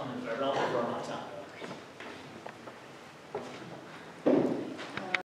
corners are